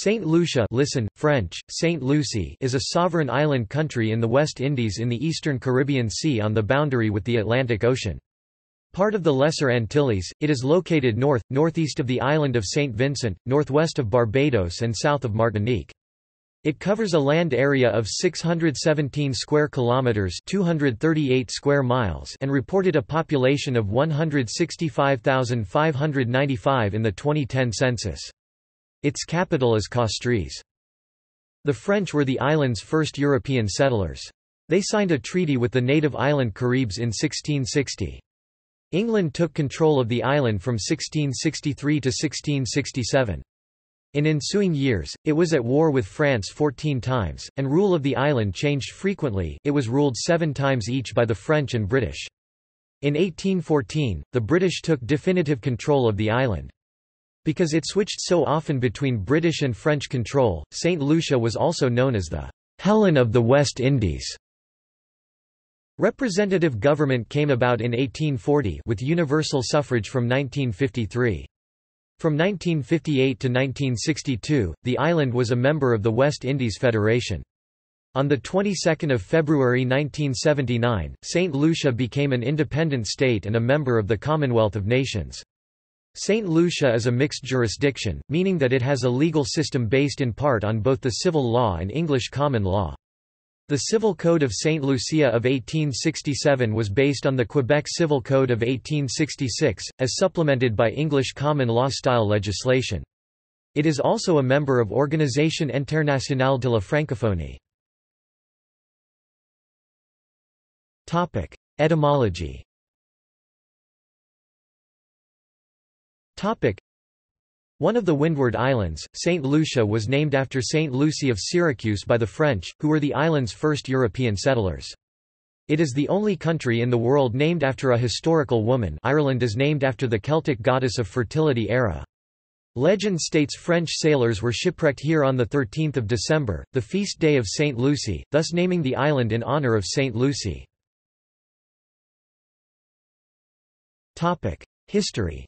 Saint Lucia listen, French, Saint Lucie is a sovereign island country in the West Indies in the eastern Caribbean Sea on the boundary with the Atlantic Ocean. Part of the Lesser Antilles, it is located north, northeast of the island of St. Vincent, northwest of Barbados and south of Martinique. It covers a land area of 617 square kilometers, 238 square miles, and reported a population of 165,595 in the 2010 census. Its capital is Castries. The French were the island's first European settlers. They signed a treaty with the native island Caribs in 1660. England took control of the island from 1663 to 1667. In ensuing years, it was at war with France 14 times, and rule of the island changed frequently, it was ruled seven times each by the French and British. In 1814, the British took definitive control of the island. Because it switched so often between British and French control, St. Lucia was also known as the Helen of the West Indies. Representative government came about in 1840 with universal suffrage from 1953. From 1958 to 1962, the island was a member of the West Indies Federation. On the 22nd of February 1979, St. Lucia became an independent state and a member of the Commonwealth of Nations. St. Lucia is a mixed jurisdiction, meaning that it has a legal system based in part on both the civil law and English common law. The Civil Code of St. Lucia of 1867 was based on the Quebec Civil Code of 1866, as supplemented by English common law-style legislation. It is also a member of Organisation Internationale de la Francophonie. Etymology One of the Windward Islands, St. Lucia was named after St. Lucy of Syracuse by the French, who were the island's first European settlers. It is the only country in the world named after a historical woman Ireland is named after the Celtic goddess of fertility Era. Legend states French sailors were shipwrecked here on 13 December, the feast day of St. Lucy, thus naming the island in honour of St. Lucy. History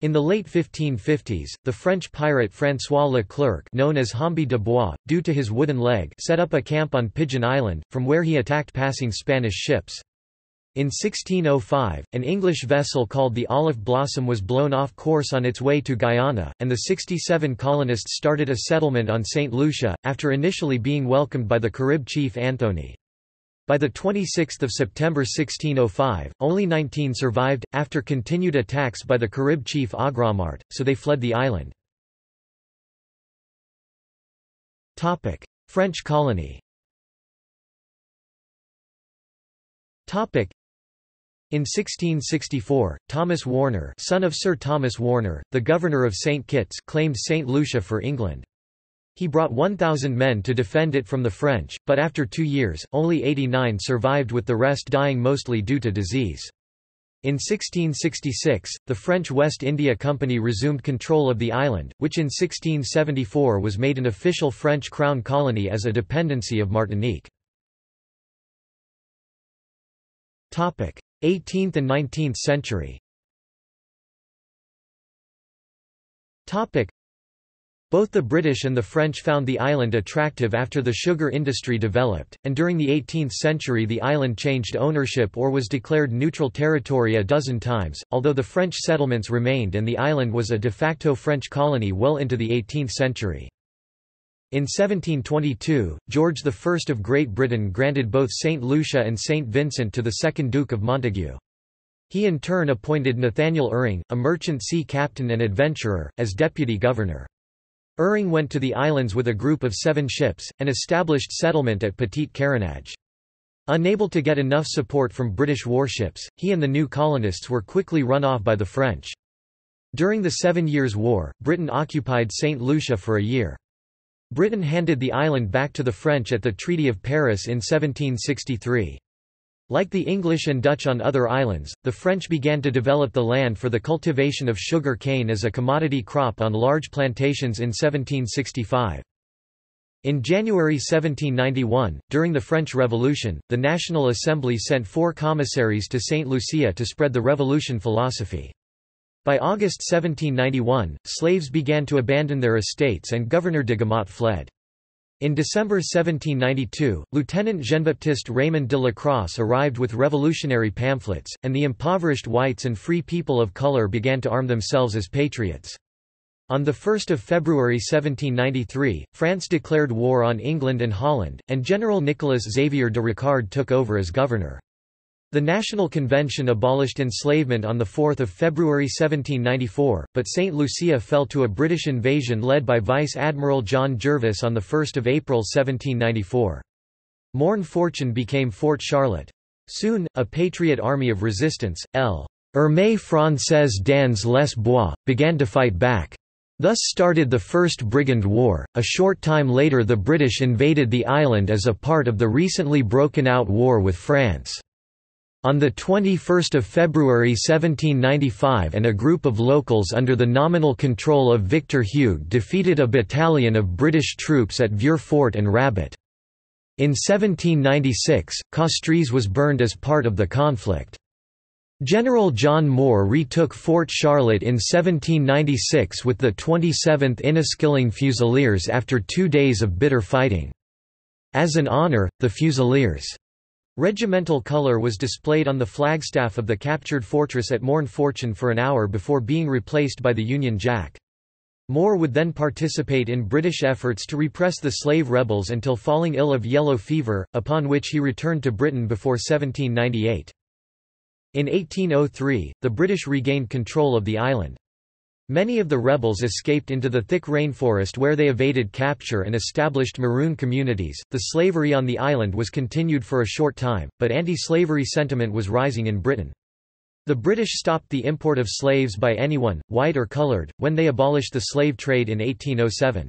In the late 1550s, the French pirate François Leclerc known as Homby de Bois, due to his wooden leg set up a camp on Pigeon Island, from where he attacked passing Spanish ships. In 1605, an English vessel called the Olive Blossom was blown off course on its way to Guyana, and the 67 colonists started a settlement on St. Lucia, after initially being welcomed by the Carib chief Anthony. By 26 September 1605, only 19 survived, after continued attacks by the Carib chief Agramart, so they fled the island. French colony in 1664, Thomas Warner son of Sir Thomas Warner, the governor of St. Kitts claimed St. Lucia for England. He brought 1,000 men to defend it from the French, but after two years, only 89 survived with the rest dying mostly due to disease. In 1666, the French West India Company resumed control of the island, which in 1674 was made an official French crown colony as a dependency of Martinique. 18th and 19th century both the British and the French found the island attractive after the sugar industry developed, and during the 18th century the island changed ownership or was declared neutral territory a dozen times, although the French settlements remained and the island was a de facto French colony well into the 18th century. In 1722, George I of Great Britain granted both St. Lucia and St. Vincent to the second Duke of Montagu. He in turn appointed Nathaniel Irving, a merchant sea captain and adventurer, as deputy governor. Irving went to the islands with a group of seven ships, and established settlement at Petite Carénage. Unable to get enough support from British warships, he and the new colonists were quickly run off by the French. During the Seven Years' War, Britain occupied St. Lucia for a year. Britain handed the island back to the French at the Treaty of Paris in 1763. Like the English and Dutch on other islands, the French began to develop the land for the cultivation of sugar cane as a commodity crop on large plantations in 1765. In January 1791, during the French Revolution, the National Assembly sent four commissaries to St. Lucia to spread the revolution philosophy. By August 1791, slaves began to abandon their estates and Governor de Gamot fled. In December 1792, Lieutenant Jean-Baptiste Raymond de la Lacrosse arrived with revolutionary pamphlets, and the impoverished whites and free people of color began to arm themselves as patriots. On 1 February 1793, France declared war on England and Holland, and General Nicolas Xavier de Ricard took over as governor. The National Convention abolished enslavement on 4 February 1794, but St. Lucia fell to a British invasion led by Vice Admiral John Jervis on 1 April 1794. Morne Fortune became Fort Charlotte. Soon, a patriot army of resistance, L. Armée Française dans les Bois, began to fight back. Thus started the First Brigand War. A short time later, the British invaded the island as a part of the recently broken out war with France. On 21 February 1795 and a group of locals under the nominal control of Victor Hugues defeated a battalion of British troops at Vieux Fort and Rabat. In 1796, Castries was burned as part of the conflict. General John Moore retook Fort Charlotte in 1796 with the 27th Inniskilling Fusiliers after two days of bitter fighting. As an honour, the Fusiliers' Regimental colour was displayed on the flagstaff of the captured fortress at Morne Fortune for an hour before being replaced by the Union Jack. Moore would then participate in British efforts to repress the slave rebels until falling ill of yellow fever, upon which he returned to Britain before 1798. In 1803, the British regained control of the island. Many of the rebels escaped into the thick rainforest where they evaded capture and established maroon communities. The slavery on the island was continued for a short time, but anti-slavery sentiment was rising in Britain. The British stopped the import of slaves by anyone, white or coloured, when they abolished the slave trade in 1807.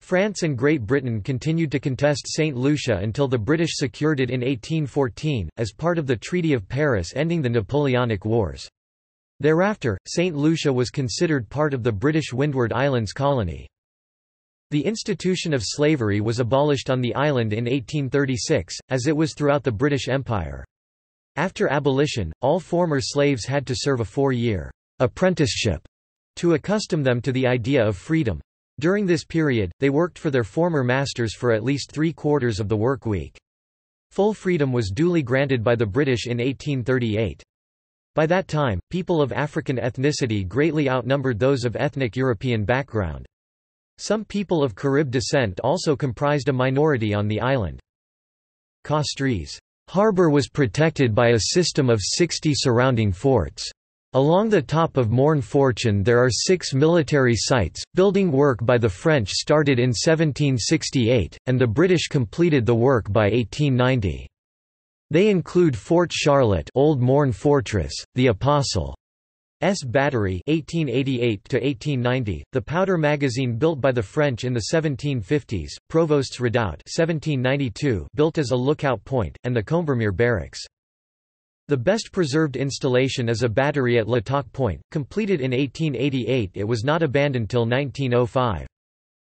France and Great Britain continued to contest St. Lucia until the British secured it in 1814, as part of the Treaty of Paris ending the Napoleonic Wars. Thereafter, St. Lucia was considered part of the British Windward Islands colony. The institution of slavery was abolished on the island in 1836, as it was throughout the British Empire. After abolition, all former slaves had to serve a four-year apprenticeship to accustom them to the idea of freedom. During this period, they worked for their former masters for at least three quarters of the work week. Full freedom was duly granted by the British in 1838. By that time, people of African ethnicity greatly outnumbered those of ethnic European background. Some people of Carib descent also comprised a minority on the island. Castries' harbour was protected by a system of 60 surrounding forts. Along the top of Morne Fortune there are six military sites. Building work by the French started in 1768, and the British completed the work by 1890. They include Fort Charlotte Old Morne Fortress, the Apostle S Battery 1888 to 1890, the powder magazine built by the French in the 1750s, Provost's Redoubt 1792 built as a lookout point, and the Combermere Barracks. The best preserved installation is a battery at Lataque Point, completed in 1888 it was not abandoned till 1905.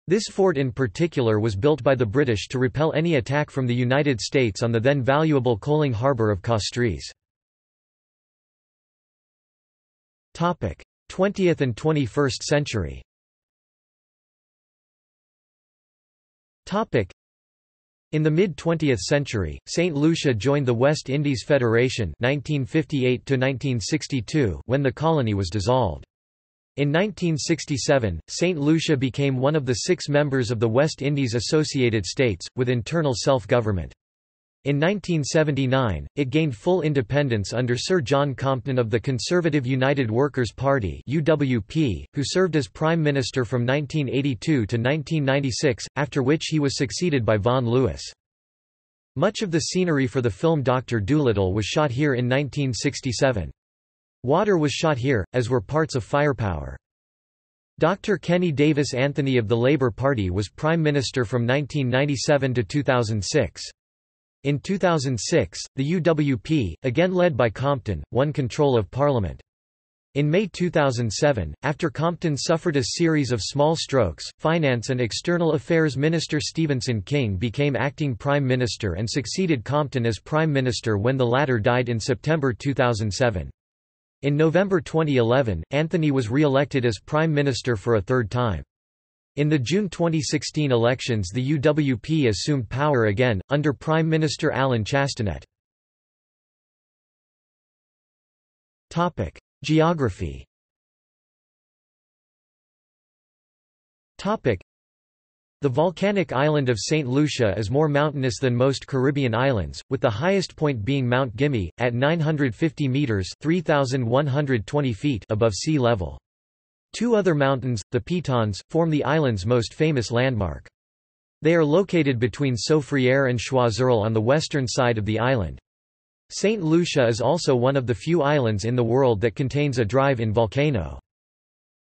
This fort in particular was built by the British to repel any attack from the United States on the then valuable coaling harbour of Castries. 20th and 21st century in the mid-20th century, St. Lucia joined the West Indies Federation 1958 when the colony was dissolved. In 1967, St. Lucia became one of the six members of the West Indies Associated States, with internal self-government. In 1979, it gained full independence under Sir John Compton of the Conservative United Workers' Party UWP, who served as Prime Minister from 1982 to 1996, after which he was succeeded by Vaughan Lewis. Much of the scenery for the film Dr. Dolittle was shot here in 1967. Water was shot here, as were parts of Firepower. Dr. Kenny Davis Anthony of the Labour Party was Prime Minister from 1997 to 2006. In 2006, the UWP, again led by Compton, won control of Parliament. In May 2007, after Compton suffered a series of small strokes, Finance and External Affairs Minister Stephenson King became acting Prime Minister and succeeded Compton as Prime Minister when the latter died in September 2007. In November 2011, Anthony was re-elected as Prime Minister for a third time. In the June 2016 elections the UWP assumed power again, under Prime Minister Allen Chastanet. Geography the volcanic island of St. Lucia is more mountainous than most Caribbean islands, with the highest point being Mount Gimi, at 950 metres 3,120 feet above sea level. Two other mountains, the Pitons, form the island's most famous landmark. They are located between Soufriere and Choiseul on the western side of the island. St. Lucia is also one of the few islands in the world that contains a drive-in volcano.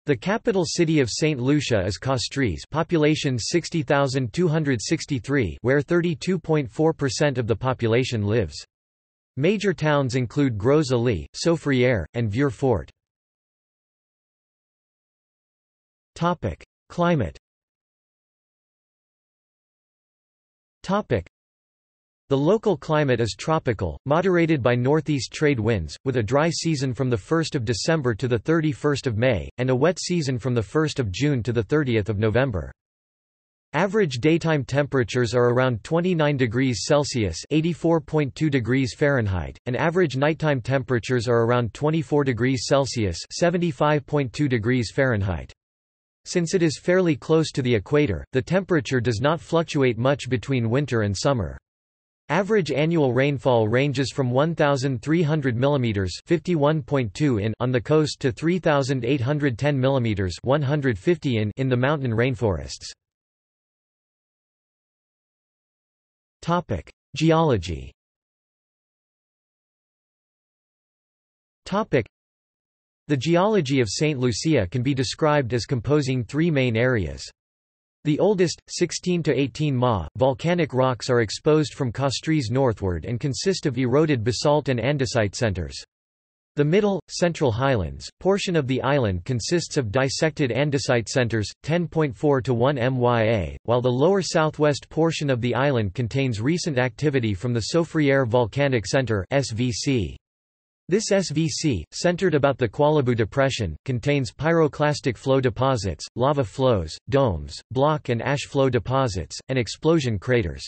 The capital city of St. Lucia is Castries population 60,263 where 32.4% of the population lives. Major towns include Gros Islet, Soufriere, and Vieux Fort. Climate the local climate is tropical, moderated by northeast trade winds, with a dry season from 1 December to 31 May, and a wet season from 1 June to 30 November. Average daytime temperatures are around 29 degrees Celsius (84.2 degrees Fahrenheit), and average nighttime temperatures are around 24 degrees Celsius (75.2 degrees Fahrenheit). Since it is fairly close to the equator, the temperature does not fluctuate much between winter and summer. Average annual rainfall ranges from 1,300 mm 51.2 in on the coast to 3,810 mm 150 in in the mountain rainforests. Topic: Geology. Topic: The geology of St. Lucia can be described as composing three main areas. The oldest, 16 to 18 Ma, volcanic rocks are exposed from Castries northward and consist of eroded basalt and andesite centers. The middle, central highlands, portion of the island consists of dissected andesite centers, 10.4 to 1 MYA, while the lower southwest portion of the island contains recent activity from the Soufriere Volcanic Center SVC. This SVC, centered about the Qualibou Depression, contains pyroclastic flow deposits, lava flows, domes, block and ash flow deposits, and explosion craters.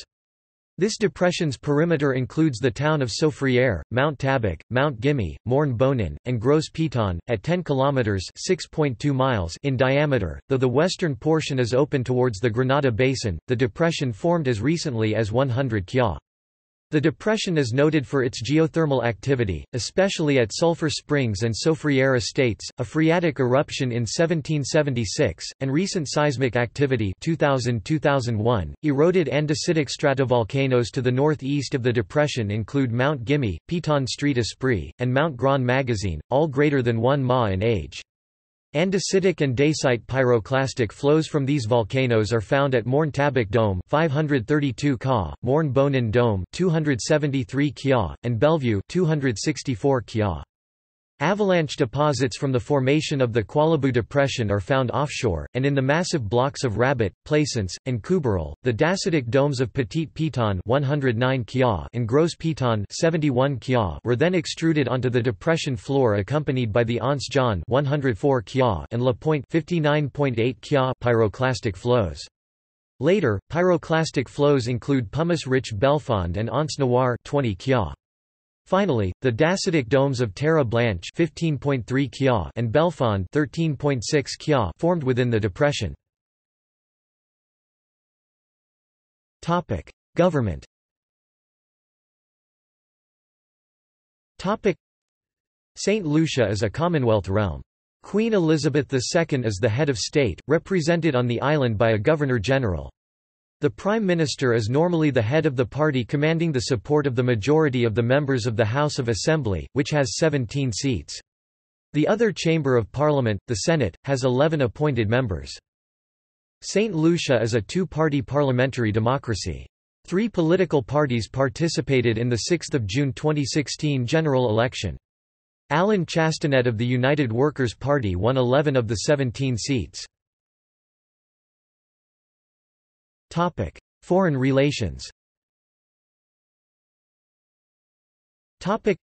This depression's perimeter includes the town of Soufriere, Mount Tabak, Mount Gimi, Morne Bonin, and Gros Piton, at 10 kilometers (6.2 miles) in diameter. Though the western portion is open towards the Granada Basin, the depression formed as recently as 100 kya. The depression is noted for its geothermal activity, especially at Sulphur Springs and Soufriere Estates, a phreatic eruption in 1776, and recent seismic activity 2000-2001. Eroded andesitic stratovolcanoes to the northeast of the depression include Mount Gimi, Piton Street Esprit, and Mount Grand Magazine, all greater than 1 ma in age. Andesitic and dacite pyroclastic flows from these volcanoes are found at Morne Tabak Dome 532 Ka, Morne Bonin Dome 273 Kya, and Bellevue 264 Kya. Avalanche deposits from the formation of the Qualibou Depression are found offshore, and in the massive blocks of Rabbit, Plaisance, and Couberel, the dacitic domes of Petit Piton 109 kya and Gros Piton 71 kya were then extruded onto the depression floor accompanied by the Anse Jaune 104 kya and La Pointe 59.8 kya pyroclastic flows. Later, pyroclastic flows include pumice-rich Belfond and Anse Noire 20 kya. Finally, the dacitic domes of Terra Blanche 15.3 kya and Bellefonds 13.6 kya formed within the depression. Topic: Government. Topic: St. Lucia is a Commonwealth realm. Queen Elizabeth II is the head of state, represented on the island by a Governor-General. The Prime Minister is normally the head of the party commanding the support of the majority of the members of the House of Assembly, which has 17 seats. The other chamber of parliament, the Senate, has 11 appointed members. St. Lucia is a two-party parliamentary democracy. Three political parties participated in the 6 June 2016 general election. Allen Chastanet of the United Workers' Party won 11 of the 17 seats. Topic: Foreign relations. Topic: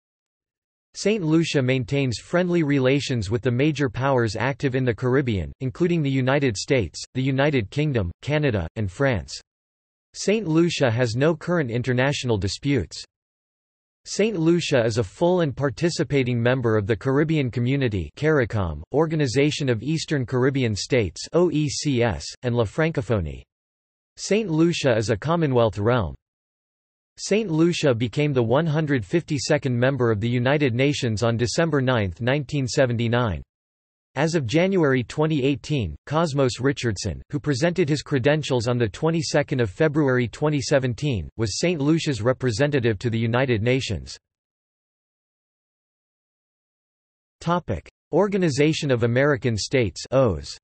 St. Lucia maintains friendly relations with the major powers active in the Caribbean, including the United States, the United Kingdom, Canada, and France. St. Lucia has no current international disputes. St. Lucia is a full and participating member of the Caribbean Community CARICOM, Organization of Eastern Caribbean States OECS, and La Francophonie. St. Lucia is a Commonwealth realm. St. Lucia became the 152nd member of the United Nations on December 9, 1979. As of January 2018, Cosmos Richardson, who presented his credentials on the 22nd of February 2017, was St. Lucia's representative to the United Nations. Topic: Organization of American States (OAS).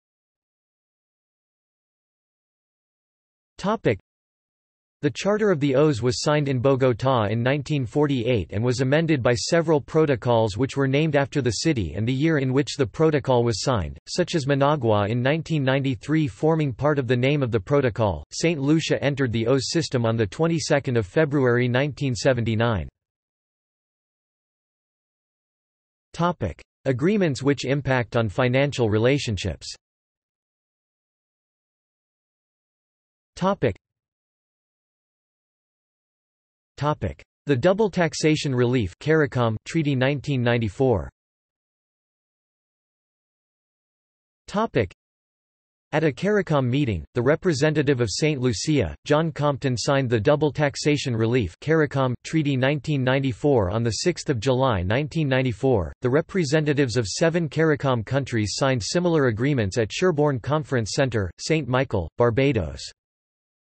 The Charter of the OAS was signed in Bogotá in 1948 and was amended by several protocols which were named after the city and the year in which the protocol was signed, such as Managua in 1993 forming part of the name of the protocol. St. Lucia entered the OAS system on the 22nd of February 1979. Topic: Agreements which impact on financial relationships. Topic: the Double Taxation Relief CARICOM Treaty 1994. At a CARICOM meeting, the representative of St. Lucia, John Compton signed the Double Taxation Relief CARICOM Treaty 1994 on 6 July 1994. The representatives of seven CARICOM countries signed similar agreements at Sherbourne Conference Centre, St. Michael, Barbados.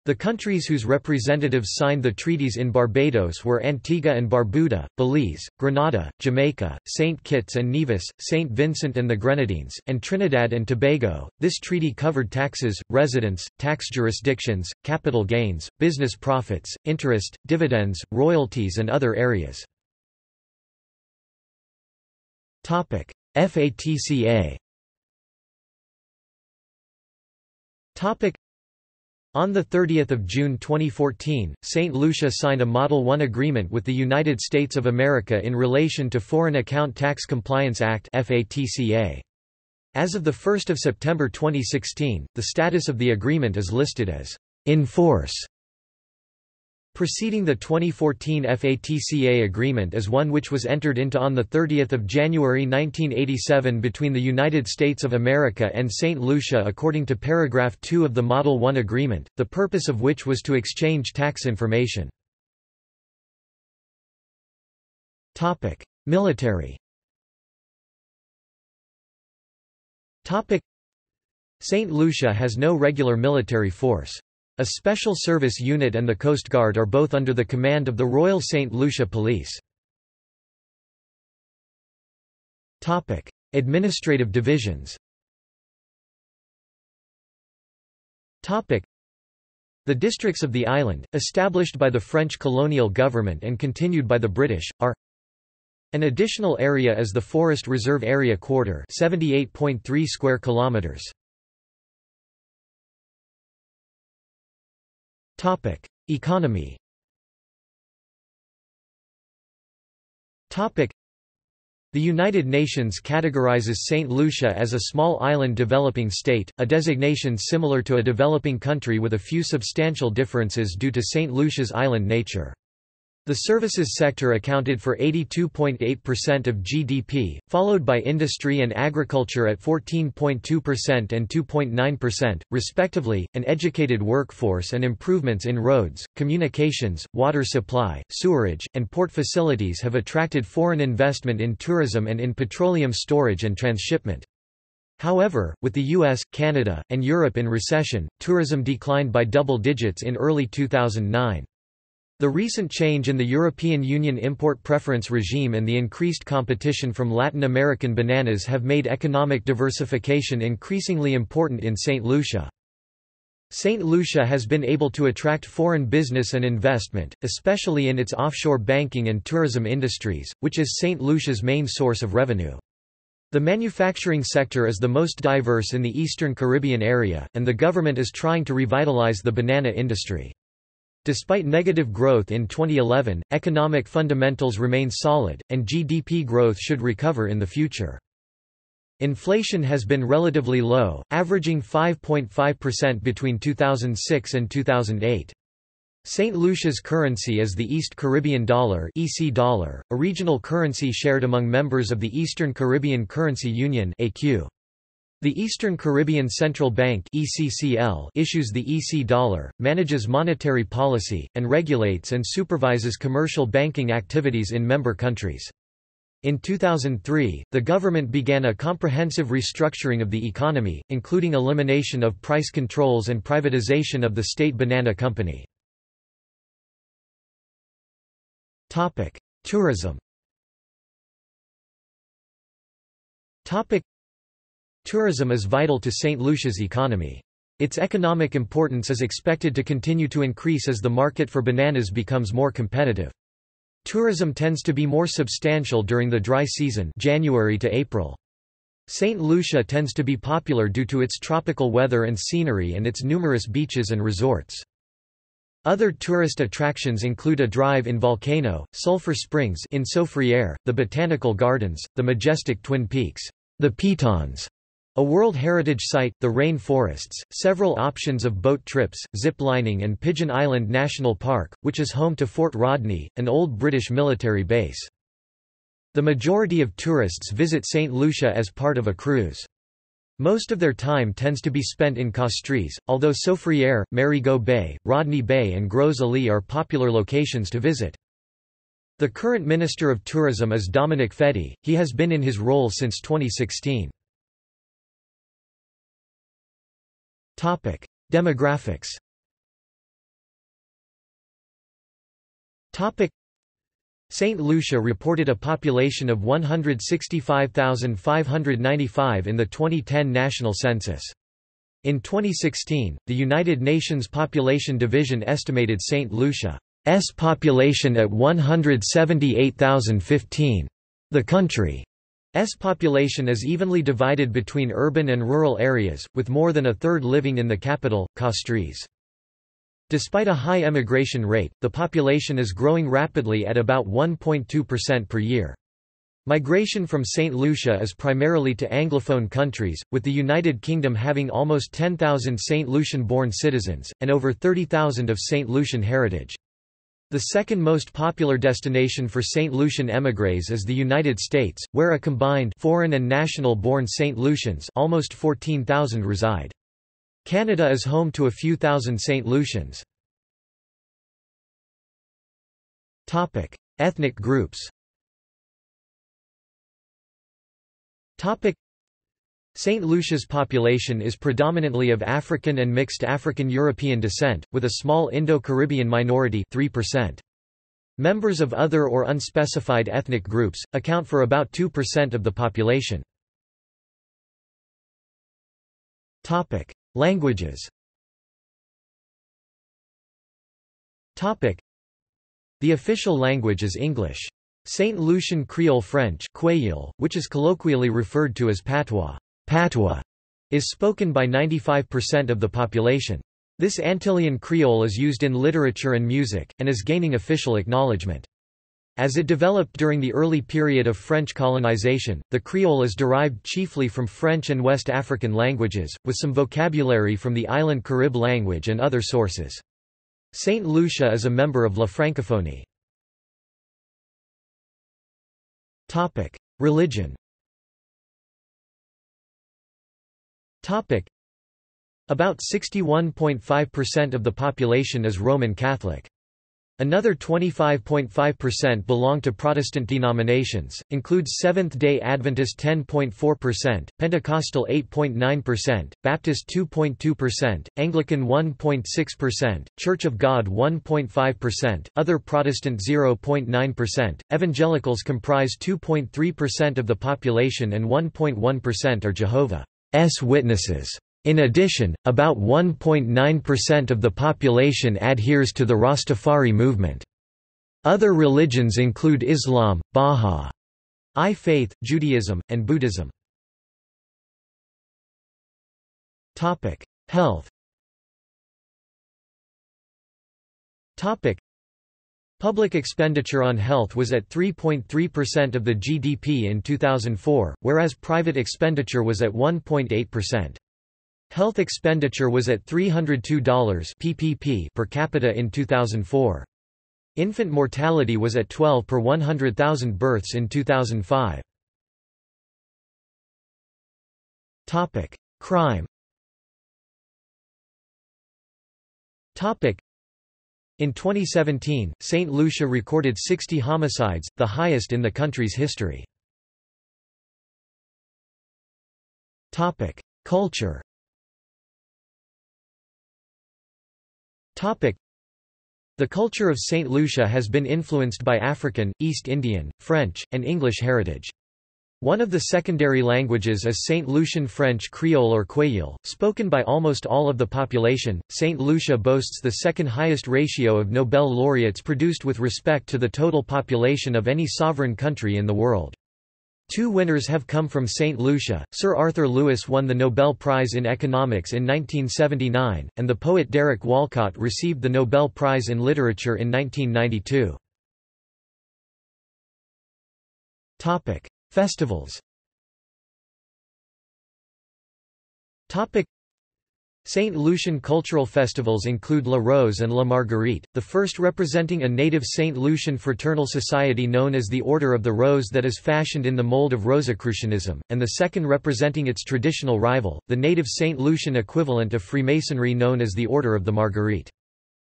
The countries whose representatives signed the treaties in Barbados were Antigua and Barbuda, Belize, Grenada, Jamaica, St. Kitts and Nevis, St. Vincent and the Grenadines, and Trinidad and Tobago. This treaty covered taxes, residence, tax jurisdictions, capital gains, business profits, interest, dividends, royalties, and other areas. Topic: FATCA. Topic on 30 June 2014, St. Lucia signed a Model 1 agreement with the United States of America in relation to Foreign Account Tax Compliance Act As of 1 September 2016, the status of the agreement is listed as in force Preceding the 2014 FATCA agreement is one which was entered into on 30 January 1987 between the United States of America and St. Lucia according to paragraph 2 of the Model 1 agreement, the purpose of which was to exchange tax information. Military St. Lucia has no regular military force. A special service unit and the Coast Guard are both under the command of the Royal St. Lucia Police. Administrative divisions The districts of the island, established by the French colonial government and continued by the British, are An additional area is the Forest Reserve Area Quarter 78.3 square kilometers. Topic: Economy. Topic: The United Nations categorizes St. Lucia as a small island developing state, a designation similar to a developing country with a few substantial differences due to St. Lucia's island nature. The services sector accounted for 82.8% of GDP, followed by industry and agriculture at 14.2% and 2.9%, respectively. An educated workforce and improvements in roads, communications, water supply, sewerage, and port facilities have attracted foreign investment in tourism and in petroleum storage and transshipment. However, with the US, Canada, and Europe in recession, tourism declined by double digits in early 2009. The recent change in the European Union import preference regime and the increased competition from Latin American bananas have made economic diversification increasingly important in St. Lucia. St. Lucia has been able to attract foreign business and investment, especially in its offshore banking and tourism industries, which is St. Lucia's main source of revenue. The manufacturing sector is the most diverse in the eastern Caribbean area, and the government is trying to revitalize the banana industry. Despite negative growth in 2011, economic fundamentals remain solid, and GDP growth should recover in the future. Inflation has been relatively low, averaging 5.5% between 2006 and 2008. St. Lucia's currency is the East Caribbean dollar, EC dollar, a regional currency shared among members of the Eastern Caribbean Currency Union (ECU). The Eastern Caribbean Central Bank ECCL issues the EC dollar, manages monetary policy, and regulates and supervises commercial banking activities in member countries. In 2003, the government began a comprehensive restructuring of the economy, including elimination of price controls and privatization of the state banana company. Tourism Tourism is vital to St. Lucia's economy. Its economic importance is expected to continue to increase as the market for bananas becomes more competitive. Tourism tends to be more substantial during the dry season January to April. St. Lucia tends to be popular due to its tropical weather and scenery and its numerous beaches and resorts. Other tourist attractions include a drive in Volcano, Sulphur Springs in Soufriere, the Botanical Gardens, the majestic Twin Peaks, the Pitons, a World Heritage Site, the Rain Forests, several options of boat trips, zip lining and Pigeon Island National Park, which is home to Fort Rodney, an old British military base. The majority of tourists visit St. Lucia as part of a cruise. Most of their time tends to be spent in Castries, although Soufriere, Marigot Bay, Rodney Bay and Gros Islet are popular locations to visit. The current Minister of Tourism is Dominic Fedee, he has been in his role since 2016. Topic: Demographics. Topic: St. Lucia reported a population of 165,595 in the 2010 national census. In 2016, the United Nations Population Division estimated St. Lucia's population at 178,015. The country S population is evenly divided between urban and rural areas, with more than a third living in the capital, Castries. Despite a high emigration rate, the population is growing rapidly at about 1.2% per year. Migration from St. Lucia is primarily to Anglophone countries, with the United Kingdom having almost 10,000 St. Lucian-born citizens, and over 30,000 of St. Lucian heritage. The second most popular destination for St. Lucian émigrés is the United States, where a combined foreign and national-born St. Lucians almost 14,000 reside. Canada is home to a few thousand St. Lucians. Ethnic groups St. Lucia's population is predominantly of African and mixed African-European descent, with a small Indo-Caribbean minority 3%. Members of other or unspecified ethnic groups, account for about 2% of the population. Languages The official language is English. St. Lucian Creole French which is colloquially referred to as patois. Patois is spoken by 95% of the population. This Antillean Creole is used in literature and music, and is gaining official acknowledgement. As it developed during the early period of French colonization, the Creole is derived chiefly from French and West African languages, with some vocabulary from the island Carib language and other sources. Saint Lucia is a member of La Francophonie. Religion About 61.5% of the population is Roman Catholic. Another 25.5% belong to Protestant denominations, includes Seventh-day Adventist 10.4%, Pentecostal 8.9%, Baptist 2.2%, Anglican 1.6%, Church of God 1.5%, other Protestant 0.9%, Evangelicals comprise 2.3% of the population and 1.1% are Jehovah. S witnesses. In addition, about 1.9% of the population adheres to the Rastafari movement. Other religions include Islam, Bahá'í Faith, Judaism, and Buddhism. Health. Public expenditure on health was at 3.3% of the GDP in 2004, whereas private expenditure was at 1.8%. Health expenditure was at $302 PPP per capita in 2004. Infant mortality was at 12 per 100,000 births in 2005. Topic: Crime. Topic: In 2017, St. Lucia recorded 60 homicides, the highest in the country's history. Culture. The culture of St. Lucia has been influenced by African, East Indian, French, and English heritage. One of the secondary languages is St. Lucian French Creole or Kweyil, spoken by almost all of the population. St. Lucia boasts the second highest ratio of Nobel laureates produced with respect to the total population of any sovereign country in the world. Two winners have come from St. Lucia, Sir Arthur Lewis won the Nobel Prize in Economics in 1979, and the poet Derek Walcott received the Nobel Prize in Literature in 1992. Festivals St. Lucian cultural festivals include La Rose and La Marguerite, the first representing a native St. Lucian fraternal society known as the Order of the Rose that is fashioned in the mold of Rosicrucianism, and the second representing its traditional rival, the native St. Lucian equivalent of Freemasonry known as the Order of the Marguerite.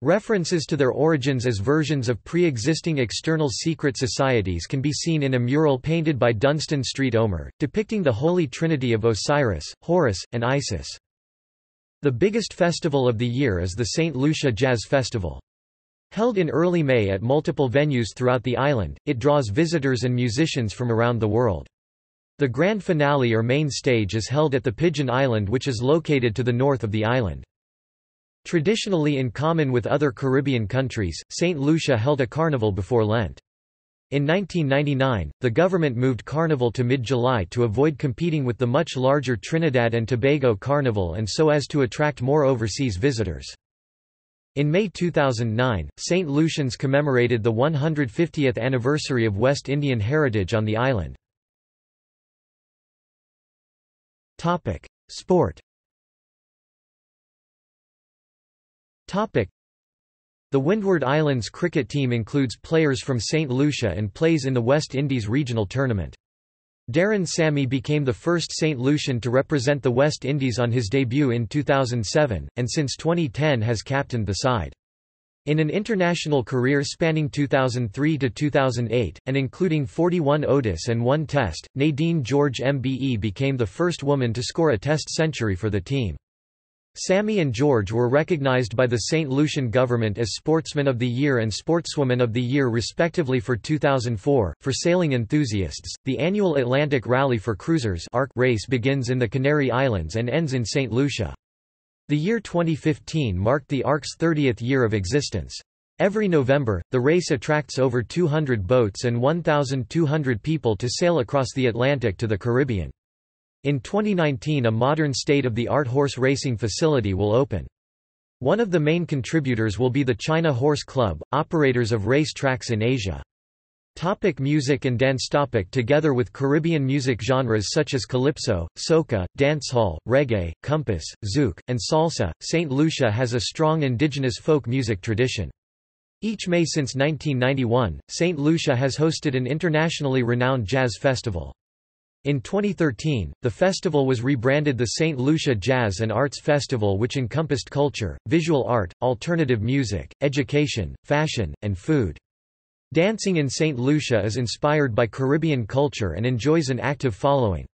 References to their origins as versions of pre-existing external secret societies can be seen in a mural painted by Dunstan Street Omer, depicting the Holy Trinity of Osiris, Horus, and Isis. The biggest festival of the year is the St. Lucia Jazz Festival. Held in early May at multiple venues throughout the island, it draws visitors and musicians from around the world. The grand finale or main stage is held at the Pigeon Island which is located to the north of the island. Traditionally in common with other Caribbean countries, St. Lucia held a carnival before Lent. In 1999, the government moved Carnival to mid-July to avoid competing with the much larger Trinidad and Tobago Carnival and so as to attract more overseas visitors. In May 2009, St. Lucians commemorated the 150th anniversary of West Indian heritage on the island. Sport Topic. The Windward Islands cricket team includes players from St. Lucia and plays in the West Indies regional tournament. Darren Sammy became the first St. Lucian to represent the West Indies on his debut in 2007, and since 2010 has captained the side. In an international career spanning 2003 to 2008, and including 41 ODIs and one Test, Nadine George MBE became the first woman to score a Test century for the team. Sammy and George were recognized by the St. Lucian government as Sportsman of the Year and Sportswoman of the Year respectively for 2004. For sailing enthusiasts, the annual Atlantic Rally for Cruisers race begins in the Canary Islands and ends in St. Lucia. The year 2015 marked the ARC's 30th year of existence. Every November, the race attracts over 200 boats and 1,200 people to sail across the Atlantic to the Caribbean. In 2019 a modern state-of-the-art horse racing facility will open. One of the main contributors will be the China Horse Club, operators of race tracks in Asia. Topic music and dance topic Together with Caribbean music genres such as calypso, soca, dancehall, reggae, compas, zouk, and salsa, St. Lucia has a strong indigenous folk music tradition. Each May since 1991, St. Lucia has hosted an internationally renowned jazz festival. In 2013, the festival was rebranded the St. Lucia Jazz and Arts Festival which encompassed culture, visual art, alternative music, education, fashion, and food. Dancing in St. Lucia is inspired by Caribbean culture and enjoys an active following.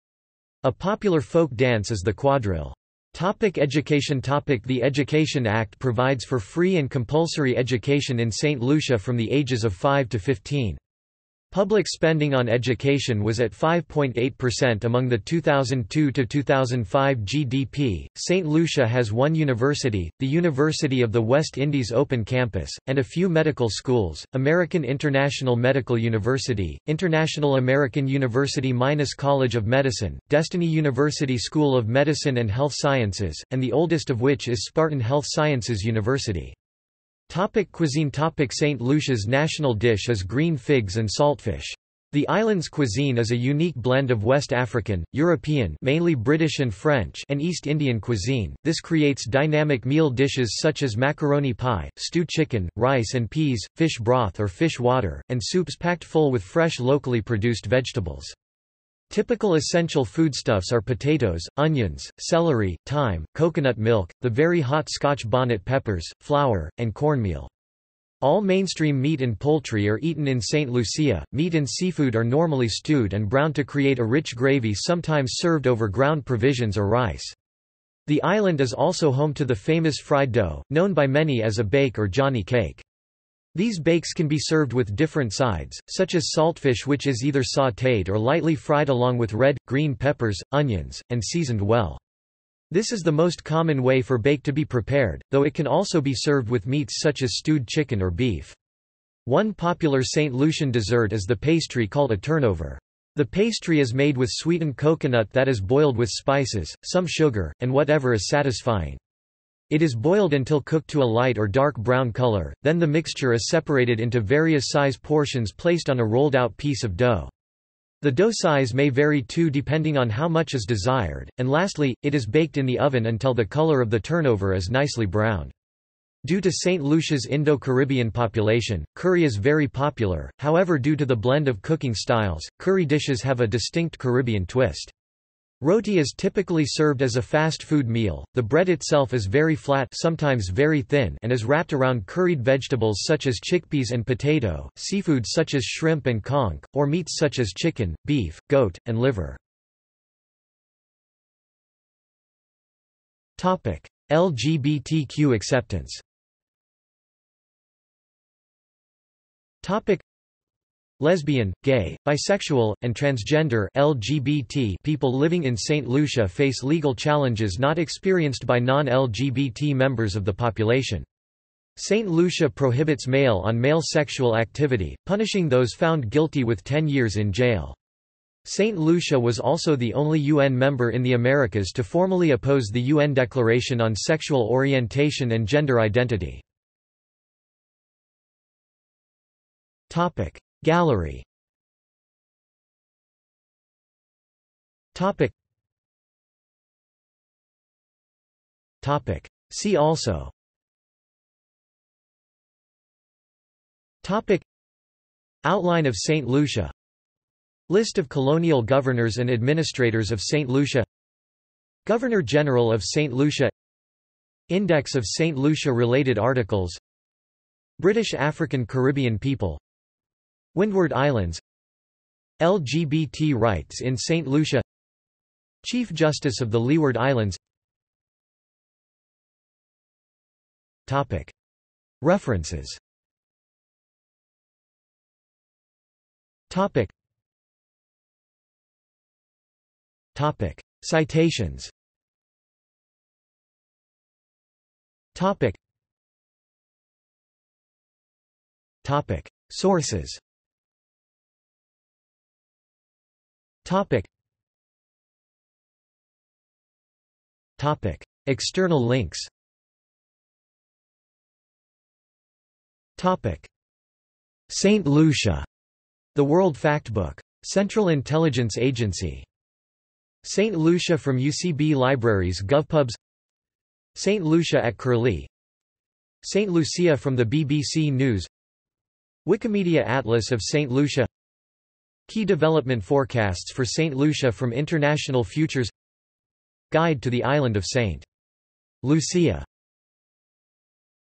A popular folk dance is the quadrille. Topic education Topic The Education Act provides for free and compulsory education in St. Lucia from the ages of 5 to 15. Public spending on education was at 5.8% among the 2002 to 2005 GDP. St. Lucia has one university, the University of the West Indies Open Campus, and a few medical schools American International Medical University, International American University Minas College of Medicine, Destiny University School of Medicine and Health Sciences, and the oldest of which is Spartan Health Sciences University. Topic cuisine Topic St. Lucia's national dish is green figs and saltfish. The island's cuisine is a unique blend of West African, European mainly British and French and East Indian cuisine. This creates dynamic meal dishes such as macaroni pie, stewed chicken, rice and peas, fish broth or fish water, and soups packed full with fresh locally produced vegetables. Typical essential foodstuffs are potatoes, onions, celery, thyme, coconut milk, the very hot Scotch bonnet peppers, flour, and cornmeal. All mainstream meat and poultry are eaten in St. Lucia. Meat and seafood are normally stewed and browned to create a rich gravy sometimes served over ground provisions or rice. The island is also home to the famous fried dough, known by many as a bake or Johnny cake. These bakes can be served with different sides, such as saltfish which is either sautéed or lightly fried along with red, green peppers, onions, and seasoned well. This is the most common way for bake to be prepared, though it can also be served with meats such as stewed chicken or beef. One popular St. Lucian dessert is the pastry called a turnover. The pastry is made with sweetened coconut that is boiled with spices, some sugar, and whatever is satisfying. It is boiled until cooked to a light or dark brown color, then the mixture is separated into various size portions placed on a rolled out piece of dough. The dough size may vary too depending on how much is desired, and lastly, it is baked in the oven until the color of the turnover is nicely browned. Due to St. Lucia's Indo-Caribbean population, curry is very popular, however due to the blend of cooking styles, curry dishes have a distinct Caribbean twist. Roti is typically served as a fast food meal. The bread itself is very flat, sometimes very thin, and is wrapped around curried vegetables such as chickpeas and potato, seafood such as shrimp and conch, or meats such as chicken, beef, goat, and liver. Topic: LGBTQ acceptance. Topic: Lesbian, gay, bisexual, and transgender LGBT people living in St. Lucia face legal challenges not experienced by non-LGBT members of the population. St. Lucia prohibits male-on-male -male sexual activity, punishing those found guilty with 10 years in jail. St. Lucia was also the only UN member in the Americas to formally oppose the UN Declaration on Sexual Orientation and Gender Identity. Gallery Topic Topic See also Topic Outline of St. Lucia List of colonial governors and administrators of St. Lucia Governor-General of St. Lucia Index of St. Lucia-related articles British African Caribbean people Windward Islands LGBT rights in St. Lucia Chief Justice of the Leeward Islands Topic. References Topic. Topic. Citations Topic. Topic. Sources Topic. Topic. External links Topic. St. Lucia, The World Factbook. Central Intelligence Agency. St. Lucia from UCB Libraries GovPubs St. Lucia at Curlie St. Lucia from the BBC News Wikimedia Atlas of St. Lucia Key development forecasts for St. Lucia from International Futures Guide to the island of St. Lucia